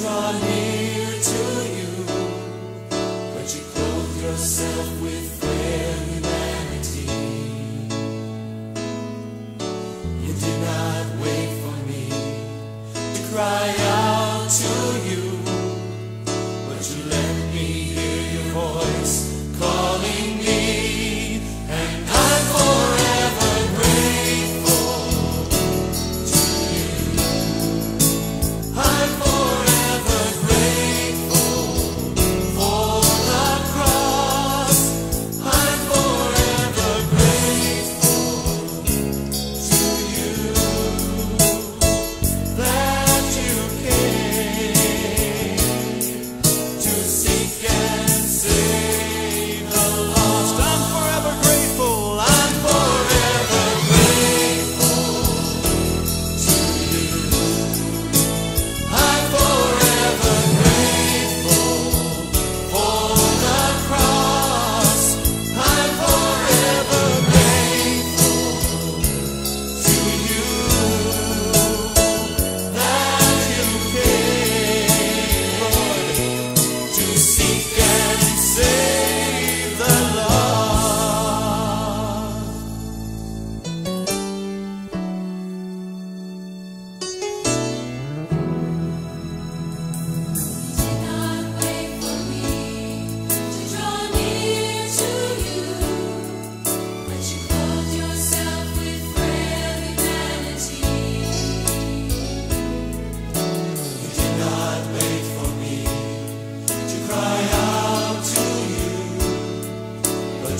draw near.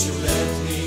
you let me.